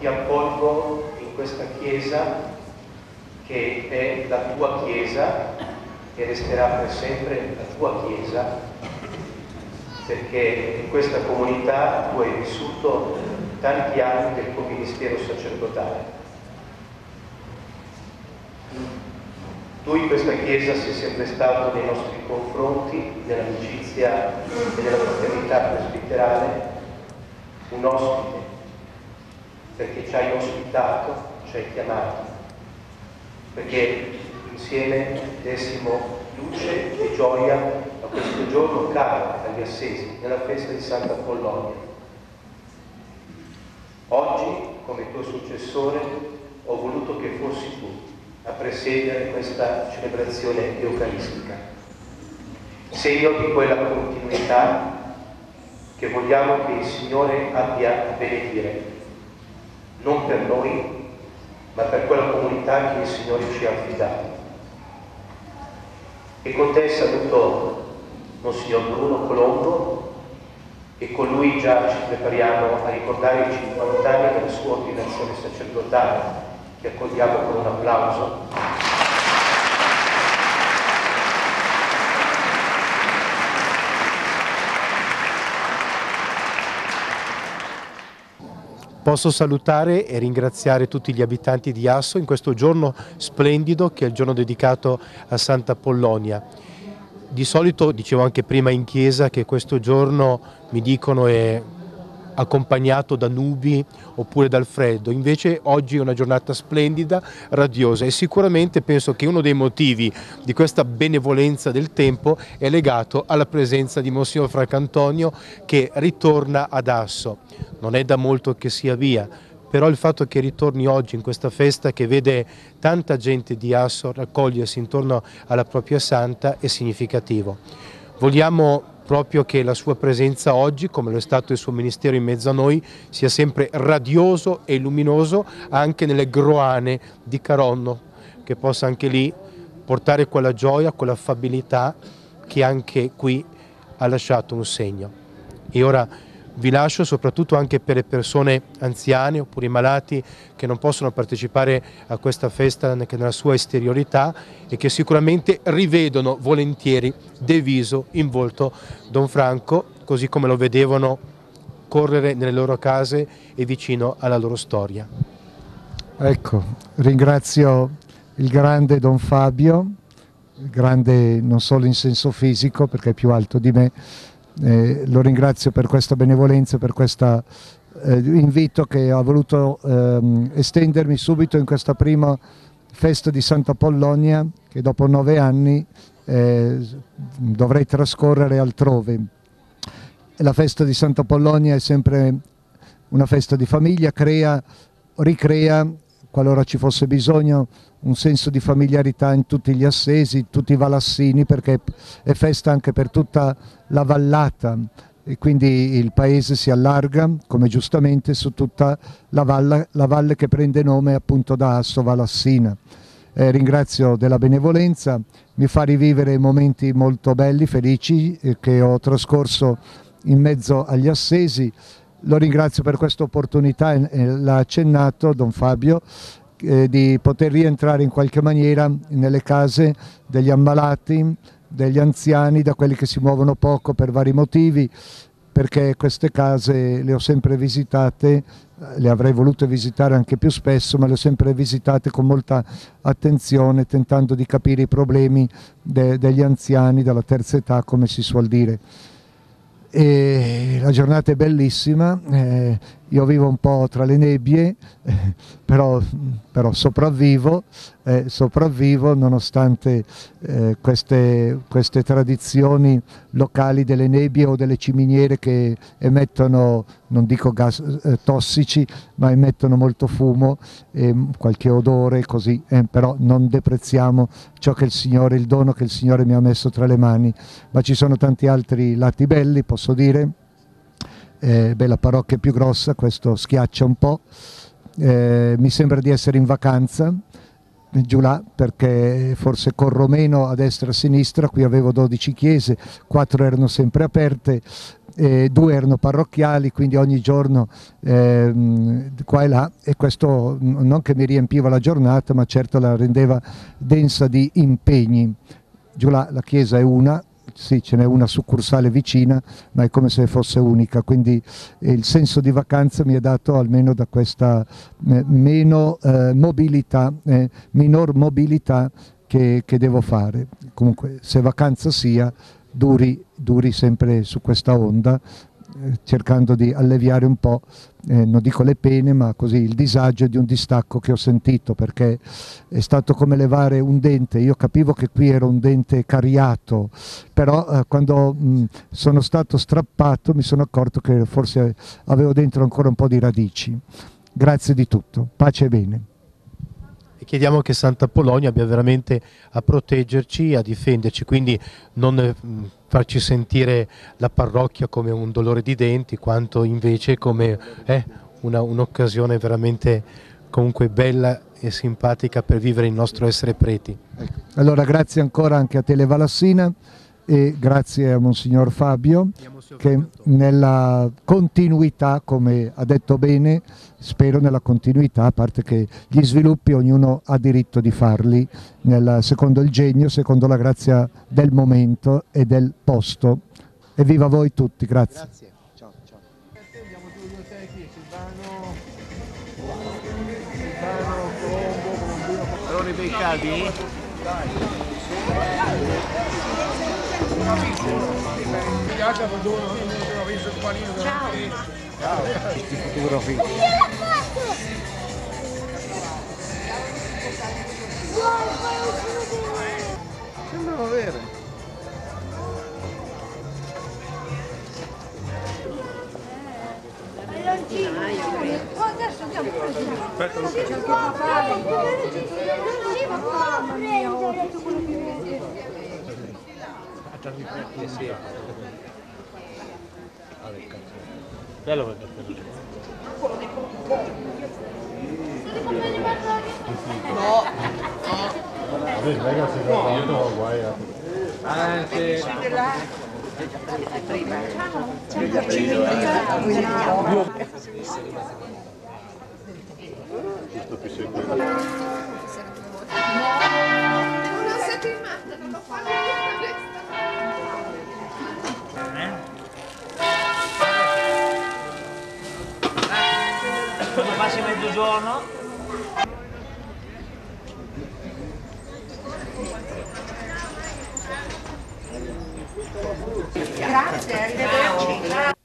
ti accolgo in questa chiesa che è la tua chiesa e resterà per sempre la tua chiesa perché in questa comunità tu hai vissuto tanti anni del tuo ministero sacerdotale. Tu in questa Chiesa sei sempre stato nei nostri confronti, nell'amicizia e nella fraternità presbiterale, un ospite, perché ci hai ospitato, ci hai chiamato, perché insieme dessimo luce e gioia a questo giorno caro agli Assesi, nella festa di Santa Apollonia. Oggi, come tuo successore, ho voluto che fossi tu a presiedere questa celebrazione eucaristica, segno di quella continuità che vogliamo che il Signore abbia a benedire, non per noi, ma per quella comunità che il Signore ci ha affidato. E con te saluto Monsignor Bruno Colombo e con lui già ci prepariamo a ricordare i 50 anni della sua ordinazione sacerdotale, che accogliamo con un applauso. Posso salutare e ringraziare tutti gli abitanti di Asso in questo giorno splendido che è il giorno dedicato a Santa Pollonia. Di solito, dicevo anche prima in chiesa, che questo giorno mi dicono è accompagnato da nubi oppure dal freddo, invece oggi è una giornata splendida, radiosa e sicuramente penso che uno dei motivi di questa benevolenza del tempo è legato alla presenza di Monsignor Francantonio che ritorna ad Asso. Non è da molto che sia via, però il fatto che ritorni oggi in questa festa che vede tanta gente di Asso raccogliersi intorno alla propria santa è significativo. Vogliamo proprio che la sua presenza oggi, come lo è stato il suo ministero in mezzo a noi, sia sempre radioso e luminoso anche nelle groane di Caronno, che possa anche lì portare quella gioia, quella affabilità che anche qui ha lasciato un segno. E ora vi lascio soprattutto anche per le persone anziane oppure i malati che non possono partecipare a questa festa anche nella sua esteriorità e che sicuramente rivedono volentieri de viso in volto Don Franco così come lo vedevano correre nelle loro case e vicino alla loro storia. Ecco, ringrazio il grande Don Fabio, grande non solo in senso fisico perché è più alto di me, eh, lo ringrazio per questa benevolenza, per questo eh, invito che ha voluto ehm, estendermi subito in questa prima festa di Santa Pollonia che dopo nove anni eh, dovrei trascorrere altrove. La festa di Santa Pollonia è sempre una festa di famiglia, crea, ricrea qualora ci fosse bisogno, un senso di familiarità in tutti gli assesi, tutti i valassini, perché è festa anche per tutta la vallata e quindi il paese si allarga, come giustamente, su tutta la valle, la valle che prende nome appunto da Asso Valassina. Eh, ringrazio della benevolenza, mi fa rivivere momenti molto belli, felici eh, che ho trascorso in mezzo agli assesi, lo ringrazio per questa opportunità, l'ha accennato Don Fabio, eh, di poter rientrare in qualche maniera nelle case degli ammalati, degli anziani, da quelli che si muovono poco per vari motivi, perché queste case le ho sempre visitate, le avrei volute visitare anche più spesso, ma le ho sempre visitate con molta attenzione, tentando di capire i problemi de degli anziani della terza età, come si suol dire e la giornata è bellissima, eh, io vivo un po' tra le nebbie, però, però, sopravvivo, eh, sopravvivo nonostante eh, queste, queste, tradizioni locali delle nebbie o delle ciminiere che emettono, non dico gas eh, tossici, ma emettono molto fumo e qualche odore così, eh, però non deprezziamo ciò che il Signore, il dono che il Signore mi ha messo tra le mani, ma ci sono tanti altri lati belli, posso dire, eh, beh, la parrocchia è più grossa, questo schiaccia un po', eh, mi sembra di essere in vacanza, giù là perché forse corro meno a destra e a sinistra, qui avevo 12 chiese, 4 erano sempre aperte, eh, due erano parrocchiali, quindi ogni giorno eh, qua e là. E questo non che mi riempiva la giornata ma certo la rendeva densa di impegni. Giù là la chiesa è una, sì ce n'è una succursale vicina, ma è come se fosse unica, quindi eh, il senso di vacanza mi è dato almeno da questa eh, meno eh, mobilità, eh, minor mobilità che, che, devo fare. Comunque se vacanza sia, duri, duri sempre su questa onda, cercando di alleviare un po', eh, non dico le pene, ma così il disagio di un distacco che ho sentito, perché è stato come levare un dente, io capivo che qui era un dente cariato, però eh, quando mh, sono stato strappato mi sono accorto che forse avevo dentro ancora un po' di radici. Grazie di tutto, pace e bene chiediamo che Santa Polonia abbia veramente a proteggerci, a difenderci, quindi non eh, farci sentire la parrocchia come un dolore di denti, quanto invece come eh, un'occasione veramente comunque bella e simpatica per vivere il nostro essere preti. Ecco. Allora grazie ancora anche a Televalassina e grazie a Monsignor Fabio che nella continuità, come ha detto bene, spero nella continuità, a parte che gli sviluppi ognuno ha diritto di farli nel, secondo il genio, secondo la grazia del momento e del posto. Evviva voi tutti, grazie. grazie. Ciao, ciao. Allora i beccati? Ciao. Ciao. Questi fotografie. Sembrano vere. Adesso andiamo Aspetta, Luca. C'è anche papà. Mamma mia, ho tutto quello che vedi portarmi qui sì. Bello perché No. Vabbè, ragazzi, io devo guai. Ah, sì. Prima. Giusto più seguito. Passi mezzogiorno Grazie, arrivederci.